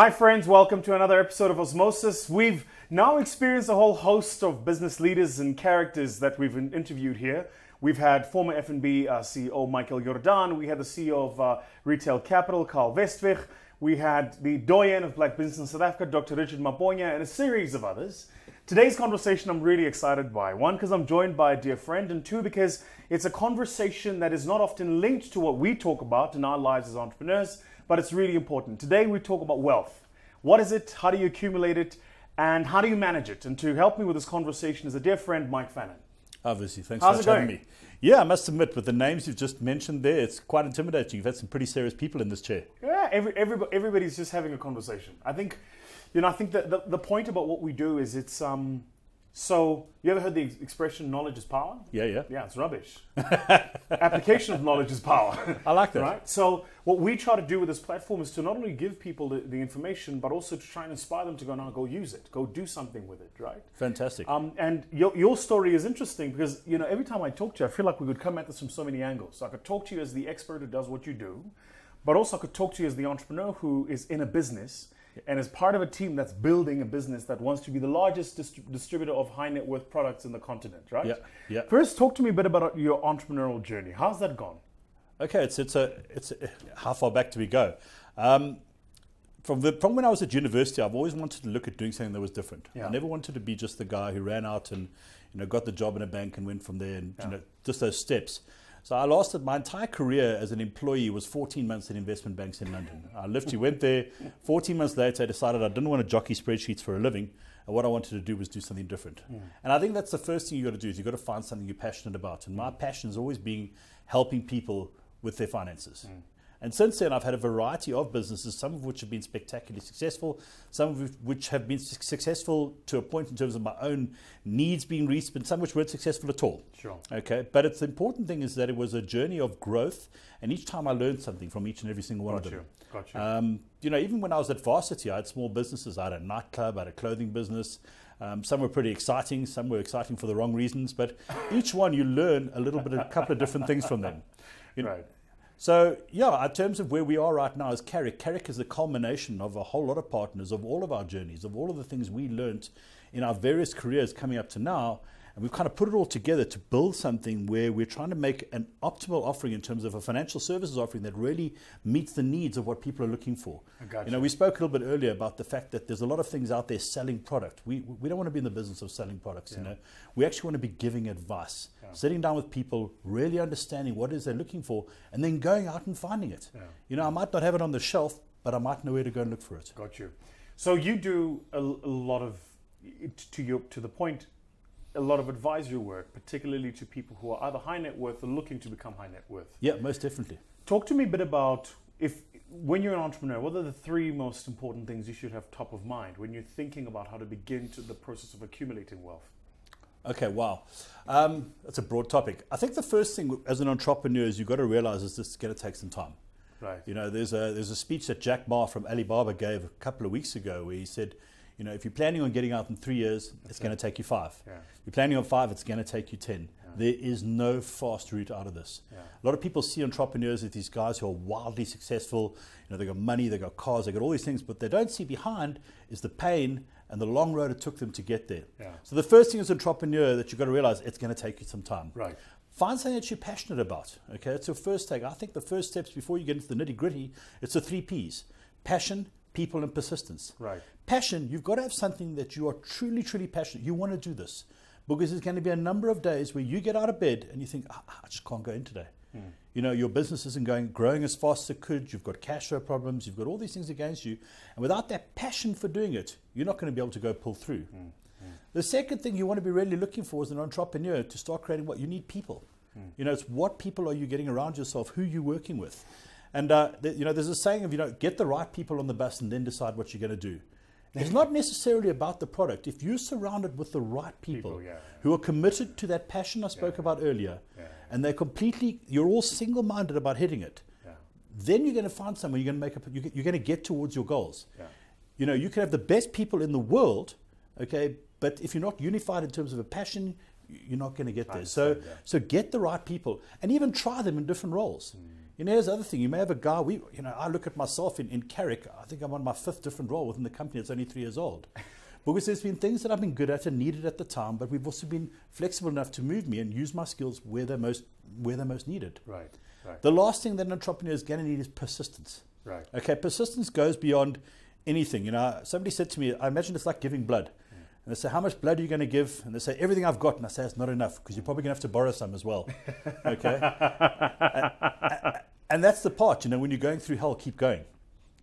Hi, friends. Welcome to another episode of Osmosis. We've now experienced a whole host of business leaders and characters that we've interviewed here. We've had former FNB uh, CEO Michael Jordaan. We had the CEO of uh, Retail Capital, Karl Westvig. We had the doyen of black business in South Africa, Dr. Richard Maponya, and a series of others. Today's conversation I'm really excited by. One, because I'm joined by a dear friend, and two, because it's a conversation that is not often linked to what we talk about in our lives as entrepreneurs, but it's really important. Today we talk about wealth. What is it? How do you accumulate it? And how do you manage it? And to help me with this conversation is a dear friend, Mike Fannin. Obviously, thanks How's for having me. Yeah, I must admit, with the names you've just mentioned there, it's quite intimidating. You've had some pretty serious people in this chair. Yeah, every, everybody, everybody's just having a conversation. I think, you know, I think that the, the point about what we do is it's um. So you ever heard the expression "knowledge is power"? Yeah, yeah. Yeah, it's rubbish. Application of knowledge is power. I like that. Right. So what we try to do with this platform is to not only give people the, the information, but also to try and inspire them to go now, go use it, go do something with it. Right. Fantastic. Um, and your, your story is interesting because you know every time I talk to you, I feel like we could come at this from so many angles. So I could talk to you as the expert who does what you do, but also I could talk to you as the entrepreneur who is in a business and is part of a team that's building a business that wants to be the largest distri- distributor of high net worth products in the continent. Right. Yeah, yeah. First, talk to me a bit about your entrepreneurial journey. How's that gone? Okay, it's it's a it's a, how far back do we go? Um, from the from when I was at university, I've always wanted to look at doing something that was different. Yeah. I never wanted to be just the guy who ran out and you know got the job in a bank and went from there and you know just those steps. So I lasted my entire career as an employee was 14 months in investment banks in London. I literally went there. 14 months later, I decided I didn't want to jockey spreadsheets for a living. And what I wanted to do was do something different. And I think that's the first thing you got to do is you got to find something you're passionate about. And my passion has always been helping people with their finances. Mm. And since then, I've had a variety of businesses, some of which have been spectacularly successful, some of which have been successful to a point in terms of my own needs being reached, but some which weren't successful at all. Sure. Okay. But it's the important thing is that it was a journey of growth, and each time I learned something from each and every single one Got of you. them. Got you. Um, you know, even when I was at varsity, I had small businesses. I had a nightclub, I had a clothing business. Um, some were pretty exciting, some were exciting for the wrong reasons, but each one you learn a little bit, a couple of different things from them. You know, right. So, yeah, in terms of where we are right now as Carrick, Carrick is the culmination of a whole lot of partners, of all of our journeys, of all of the things we learnt in our various careers coming up to now. And we've kind of put it all together to build something where we're trying to make an optimal offering in terms of a financial services offering that really meets the needs of what people are looking for. gotcha. You know, we spoke a little bit earlier about the fact that there's a lot of things out there selling product. We, we don't want to be in the business of selling products, you know. We actually want to be giving advice, sitting down with people, really understanding what it is they're looking for, and then going out and finding it. You know, I might not have it on the shelf, but I might know where to go and look for it. Got you. So you do a, a lot of, to your to the point, a lot of advisory work, particularly to people who are either high net worth or looking to become high net worth. Yeah, most definitely. Talk to me a bit about if when you're an entrepreneur, what are the three most important things you should have top of mind when you're thinking about how to begin to the process of accumulating wealth? Okay, wow. Um, that's a broad topic. I think the first thing as an entrepreneur is you've got to realize is this is going to take some time. Right. You know, there's a there's a speech that Jack Ma from Alibaba gave a couple of weeks ago where he said, you know, if you're planning on getting out in three years, it's going to take you five. Yeah. If you're planning on five, it's going to take you ten. There is no fast route out of this. Yeah. A lot of people see entrepreneurs as these guys who are wildly successful. You know, they got money, they got cars, they got all these things, but they don't see behind is the pain and the long road it took them to get there. Yeah. So the first thing as an entrepreneur that you've got to realize it's going to take you some time. Right. Find something that you're passionate about. Okay, it's your first take. I think the first steps before you get into the nitty gritty, it's the three P's: passion, people, and persistence. Right. Passion. You've got to have something that you are truly, truly passionate. You want to do this because there's going to be a number of days where you get out of bed and you think, "Ah, ah I just can't go in today. Hmm. You know, your business isn't going growing as fast as it could. You've got cash flow problems. You've got all these things against you, and without that passion for doing it, you're not going to be able to go pull through. Hmm. Hmm. The second thing you want to be really looking for as an entrepreneur to start creating what you need people. You know, it's what people are you getting around yourself, who are you're working with. And, uh, th- you know, there's a saying of, you know, get the right people on the bus and then decide what you're going to do. It's not necessarily about the product. If you're surrounded with the right people, People, yeah, yeah. who are committed to that passion I spoke about earlier, Yeah. and they're completely, you're all single minded about hitting it, Yeah. then you're going to find somewhere you're going to make up, you're you're going to get towards your goals. Yeah. You know, you can have the best people in the world, okay, but if you're not unified in terms of a passion, you're not going to get there. So, so get the right people and even try them in different roles. Mm. You know, here's the other thing. You may have a guy. We, you know, I look at myself in in Carrick. I think I'm on my fifth different role within the company. It's only three years old. Because there's been things that I've been good at and needed at the time, but we've also been flexible enough to move me and use my skills where they're most where they're most needed. Right. Right. The last thing that an entrepreneur is going to need is persistence. Right. Okay, persistence goes beyond anything. You know, somebody said to me, I imagine it's like giving blood. And they say, How much blood are you going to give? And they say, Everything I've got. And I say, It's not enough because you're probably going to have to borrow some as well. Okay? and, and that's the part, you know, when you're going through hell, keep going.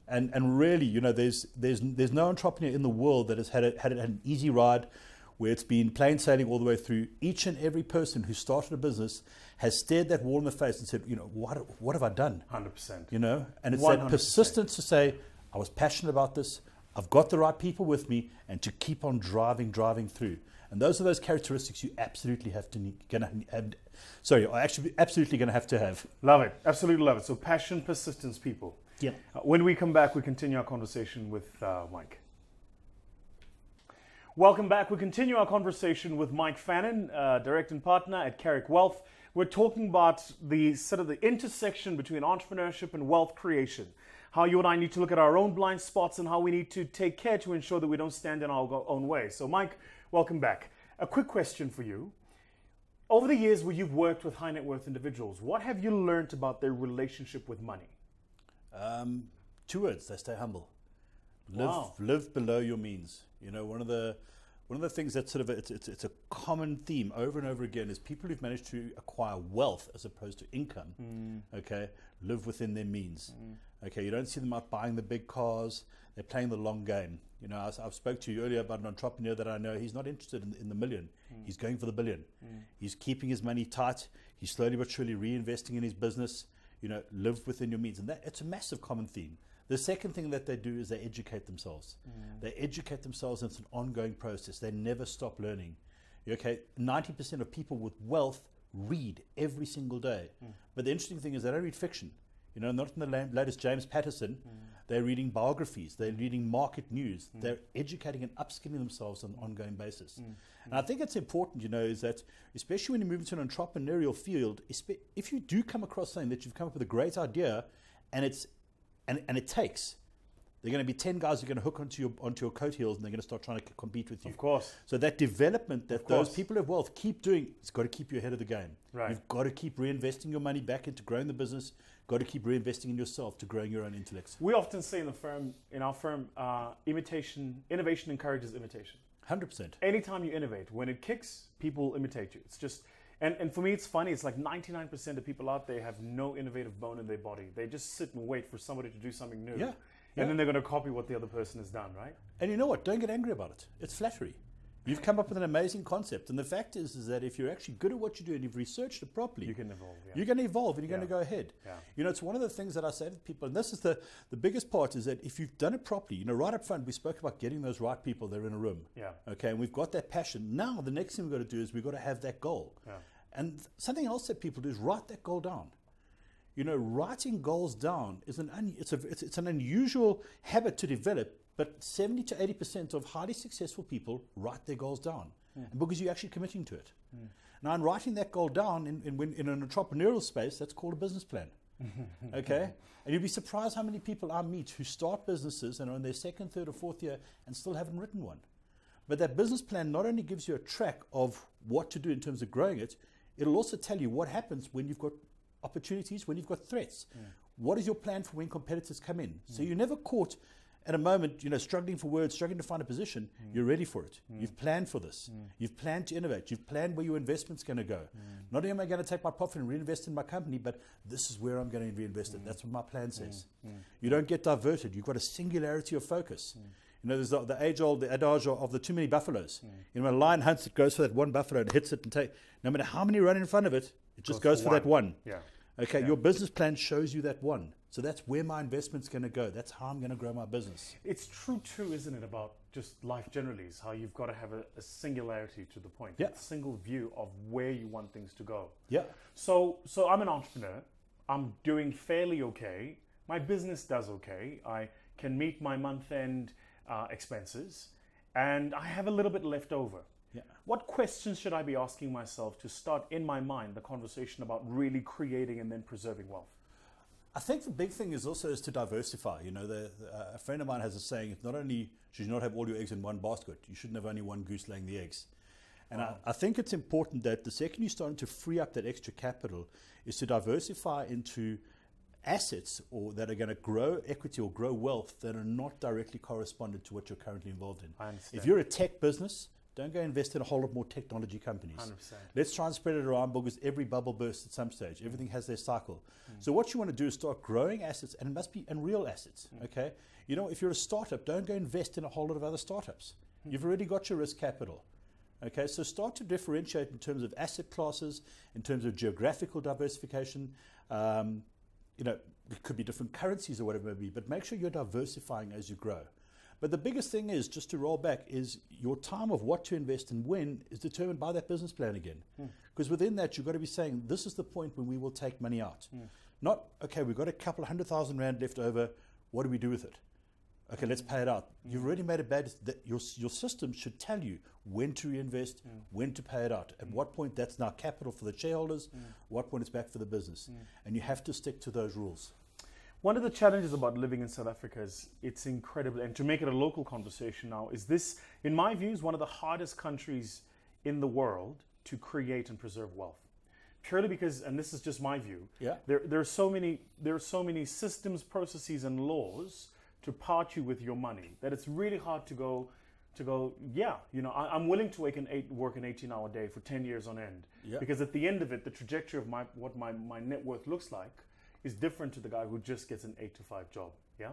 And, and really, you know, there's, there's, there's no entrepreneur in the world that has had, it, had, it, had an easy ride where it's been plain sailing all the way through. Each and every person who started a business has stared that wall in the face and said, you know, what, what have I done? 100%. You know, and it's 100%. that persistence to say, I was passionate about this, I've got the right people with me, and to keep on driving, driving through. And those are those characteristics you absolutely have to need, gonna have, sorry, are actually absolutely going to have to have. Love it. Absolutely love it. So, passion, persistence, people. Yeah. Uh, when we come back, we continue our conversation with uh, Mike. Welcome back. We continue our conversation with Mike Fannin, uh, direct and partner at Carrick Wealth. We're talking about the sort of the intersection between entrepreneurship and wealth creation. How you and I need to look at our own blind spots and how we need to take care to ensure that we don't stand in our own way. So, Mike, welcome back. A quick question for you. Over the years where you've worked with high net worth individuals, what have you learned about their relationship with money? Um, two words: they stay humble. Live, Wow. live below your means. You know, one of the one of the things that's sort of a, it's, it's, it's a common theme over and over again is people who've managed to acquire wealth as opposed to income. Okay, live within their means. Okay, you don't see them out buying the big cars. They're playing the long game. You know, I, I've spoke to you earlier about an entrepreneur that I know. He's not interested in, in the million. Hmm. He's going for the billion. Hmm. He's keeping his money tight. He's slowly but surely reinvesting in his business. You know, live within your means, and that it's a massive common theme. The second thing that they do is they educate themselves. Hmm. They educate themselves, and it's an ongoing process. They never stop learning. Okay, ninety percent of people with wealth read every single day. But the interesting thing is they don't read fiction. You know, not in the latest James Patterson. Hmm. They're reading biographies. They're hmm. reading market news. Hmm. They're educating and upskilling themselves on an ongoing basis. And I think it's important, you know, is that especially when you move into an entrepreneurial field, if you do come across something that you've come up with a great idea, and it's and, and it takes, there are going to be ten guys who are going to hook onto your onto your coat heels, and they're going to start trying to compete with you. Of course. So that development that those people of wealth keep doing, it's got to keep you ahead of the game. Right. You've got to keep reinvesting your money back into growing the business. Got to keep reinvesting in yourself to growing your own intellect. We often say in the firm, in our firm, uh, imitation, innovation encourages imitation. Hundred percent. Anytime you innovate, when it kicks, people imitate you. It's just, and, and for me, it's funny. It's like 99% of people out there have no innovative bone in their body. They just sit and wait for somebody to do something new. Yeah, And then they're going to copy what the other person has done, right? And you know what? Don't get angry about it. It's flattery. You've come up with an amazing concept, and the fact is, is that if you're actually good at what you do and you've researched it properly, You can evolve. Yeah. you're going to evolve and you're Yeah. going to go ahead. Yeah. You know, it's one of the things that I say to people, and this is the, the biggest part is that if you've done it properly, you know, right up front, we spoke about getting those right people that are in a room. Yeah. Okay, and we've got that passion. Now, the next thing we've got to do is we've got to have that goal. Yeah. And something else that people do is write that goal down. You know, writing goals down is an un, it's, a, it's, it's an unusual habit to develop, but 70 to 80% of highly successful people write their goals down and because you're actually committing to it. Hmm. Now, in writing that goal down in, in, in an entrepreneurial space, that's called a business plan. okay? And you'd be surprised how many people I meet who start businesses and are in their second, third, or fourth year and still haven't written one. But that business plan not only gives you a track of what to do in terms of growing it, it'll also tell you what happens when you've got opportunities, when you've got threats. What is your plan for when competitors come in? So you're never caught at a moment, you know, struggling for words, struggling to find a position. Mm. You're ready for it. Mm. You've planned for this. Mm. You've planned to innovate. You've planned where your investment's going to go. Not only am I going to take my profit and reinvest in my company, but this is where I'm going to reinvest it. That's what my plan says. You don't get diverted. You've got a singularity of focus. You know, there's the, the age-old the adage of the too many buffaloes. You know, when a lion hunts, it goes for that one buffalo and hits it and take. No matter how many run in front of it, it just Goes goes for for that one. Yeah. Okay, Yeah. your business plan shows you that one. So that's where my investment's going to go. That's how I'm going to grow my business. It's true too, isn't it, about just life generally, is how you've got to have a, a singularity to the point, Yeah. a single view of where you want things to go. Yeah. So, so I'm an entrepreneur. I'm doing fairly okay. My business does okay. I can meet my month-end uh, expenses, and I have a little bit left over. Yeah. What questions should I be asking myself to start in my mind the conversation about really creating and then preserving wealth? I think the big thing is also is to diversify. You know, the, uh, a friend of mine has a saying: "If not only should you not have all your eggs in one basket, you shouldn't have only one goose laying the eggs." And wow. I, I, think it's important that the second you're starting to free up that extra capital, is to diversify into assets or that are going to grow equity or grow wealth that are not directly correspondent to what you're currently involved in. If you're a tech business, don't go invest in a whole lot more technology companies. 100%. Let's try and spread it around because every bubble bursts at some stage. Everything has their cycle. Mm. So what you want to do is start growing assets, and it must be and real assets. Mm. Okay, you know if you're a startup, don't go invest in a whole lot of other startups. Mm. You've already got your risk capital. Okay, so start to differentiate in terms of asset classes, in terms of geographical diversification. Um, you know, it could be different currencies or whatever it may be, but make sure you're diversifying as you grow. But the biggest thing is, just to roll back, is your time of what to invest and when is determined by that business plan again. Because hmm. within that, you've got to be saying, this is the point when we will take money out. Hmm. Not, okay, we've got a couple of hundred thousand rand left over, what do we do with it? Okay, let's pay it out. Mm. You've already made a bad. That your your system should tell you when to reinvest, mm. when to pay it out, at mm. what point that's now capital for the shareholders, mm. what point it's back for the business, mm. and you have to stick to those rules. One of the challenges about living in South Africa is it's incredible, and to make it a local conversation now, is this, in my view, is one of the hardest countries in the world to create and preserve wealth purely because, and this is just my view. Yeah. There, there are so many, there are so many systems, processes, and laws to part you with your money that it's really hard to go to go yeah you know I, am willing to work an eight work an 18 hour day for 10 years on end yeah. because at the end of it the trajectory of my what my, my net worth looks like is different to the guy who just gets an 8 to 5 job yeah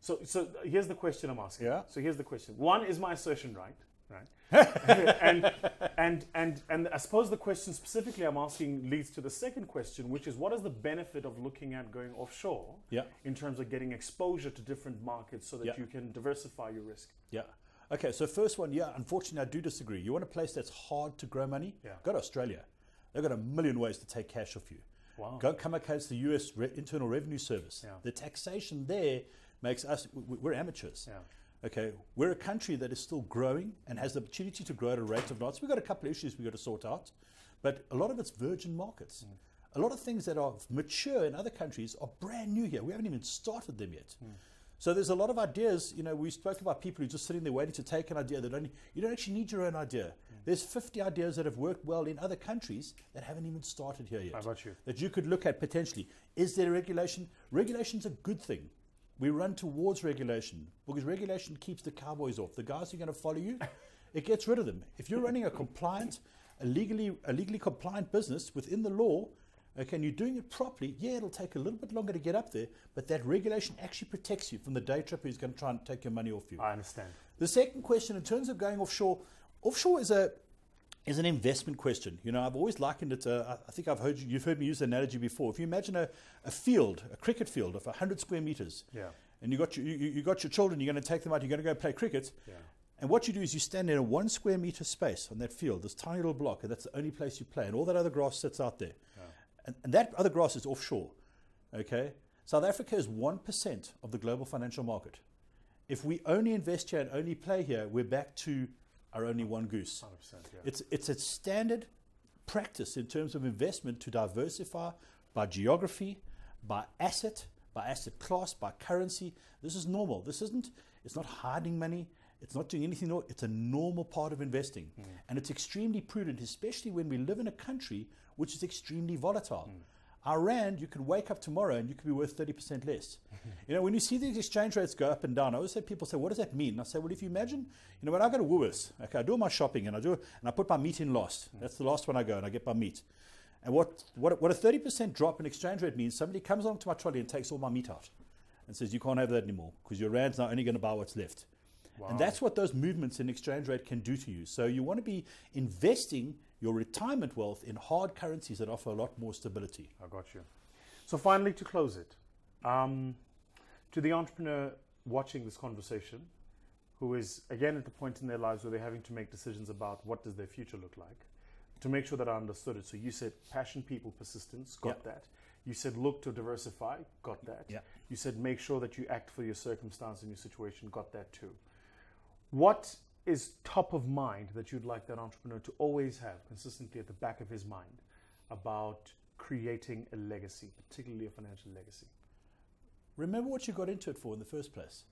so so here's the question i'm asking yeah so here's the question one is my assertion right right? and, and, and, and I suppose the question specifically I'm asking leads to the second question, which is what is the benefit of looking at going offshore yeah. in terms of getting exposure to different markets so that yeah. you can diversify your risk? Yeah. Okay, so first one, yeah, unfortunately, I do disagree. You want a place that's hard to grow money? Yeah. Go to Australia. They've got a million ways to take cash off you. Wow. Go come against the US Re- Internal Revenue Service. Yeah. The taxation there makes us, we're amateurs. Yeah. Okay, we're a country that is still growing and has the opportunity to grow at a rate of knots. We've got a couple of issues we've got to sort out, but a lot of it's virgin markets. Mm. A lot of things that are mature in other countries are brand new here. We haven't even started them yet. Mm. So there's a lot of ideas. You know, we spoke about people who are just sitting there waiting to take an idea. That only you don't actually need your own idea. There's 50 ideas that have worked well in other countries that haven't even started here yet. How about you? That you could look at potentially. Is there regulation? Regulation's a good thing we run towards regulation because regulation keeps the cowboys off. The guys who are going to follow you, it gets rid of them. If you're running a compliant, a legally, a legally compliant business within the law, okay, and you're doing it properly, yeah, it'll take a little bit longer to get up there, but that regulation actually protects you from the day tripper who's going to try and take your money off you. I understand. The second question, in terms of going offshore, offshore is a is an investment question. You know, I've always likened it to, I think I've heard you, you've heard me use the analogy before. If you imagine a, a field, a cricket field of 100 square meters, yeah. and you got, your, you, you got your children, you're going to take them out, you're going to go play cricket, yeah. and what you do is you stand in a one square meter space on that field, this tiny little block, and that's the only place you play, and all that other grass sits out there. Yeah. And, and that other grass is offshore, okay? South Africa is 1% of the global financial market. If we only invest here and only play here, we're back to are only one goose. 100%, yeah. It's, it's a standard practice in terms of investment to diversify by geography, by asset, by asset class, by currency. This is normal. This isn't, it's not hiding money. It's not doing anything. It's a normal part of investing. Mm. And it's extremely prudent, especially when we live in a country which is extremely volatile. Mm. Our rand, you could wake up tomorrow and you could be worth 30% less. you know, when you see these exchange rates go up and down, I always say people say, what does that mean? And I say, well, if you imagine, you know, when I go to Woolworths, okay, I do all my shopping and I do, and I put my meat in last. Mm. That's the last one I go and I get my meat. And what, what, what a 30% drop in exchange rate means, somebody comes along to my trolley and takes all my meat out and says, you can't have that anymore because your rand's now only going to buy what's left. Wow. And that's what those movements in exchange rate can do to you. So you want to be investing your retirement wealth in hard currencies that offer a lot more stability. I got you. So finally, to close it, um, to the entrepreneur watching this conversation, who is again at the point in their lives where they're having to make decisions about what does their future look like, to make sure that I understood it. So you said passion, people, persistence, got yep. that. You said look to diversify, got that. Yep. You said make sure that you act for your circumstance and your situation, got that too. What is top of mind that you'd like that entrepreneur to always have consistently at the back of his mind about creating a legacy, particularly a financial legacy? remember what you got into it for in the first place.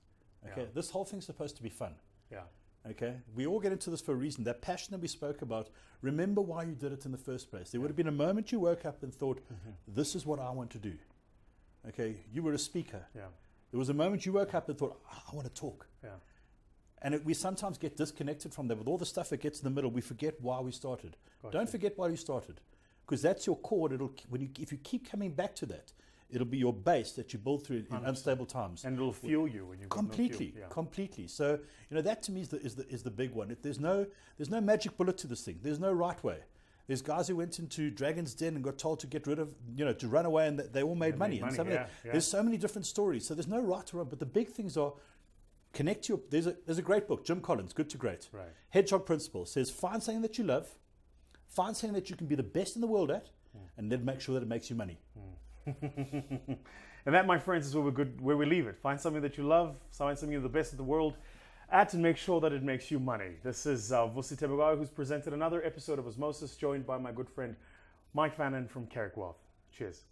Okay, Yeah. this whole thing's supposed to be fun. Yeah. Okay, we all get into this for a reason. That passion that we spoke about, remember why you did it in the first place. There would have been a moment you woke up and thought, Mm-hmm. This is what I want to do. Okay, you were a speaker. Yeah. There was a moment you woke up and thought, "Ah, I want to talk. Yeah. And it, we sometimes get disconnected from that. With all the stuff that gets in the middle, we forget why we started. Gotcha. Don't forget why you started, because that's your core. It'll when you if you keep coming back to that, it'll be your base that you build through in unstable times. And it'll fuel you when you completely, Yeah. completely. So you know that to me is the is the, is the big one. If there's no there's no magic bullet to this thing. There's no right way. There's guys who went into Dragon's Den and got told to get rid of, you know, to run away, and they all made They made and money, of yeah, yeah. There's so many different stories. So there's no right or wrong. But the big things are connect your. There's a there's a great book, Jim Collins, Good to Great. Right. Hedgehog Principle says find something that you love, find something that you can be the best in the world at, Hmm. and then make sure that it makes you money. And that, my friends, is where we good where we leave it. Find something that you love, find something you're the best in the world at, and make sure that it makes you money. This is uh, Vusi Thembekwayo, who's presented another episode of Osmosis, joined by my good friend Mike Fannin from Carrick Wealth. Cheers.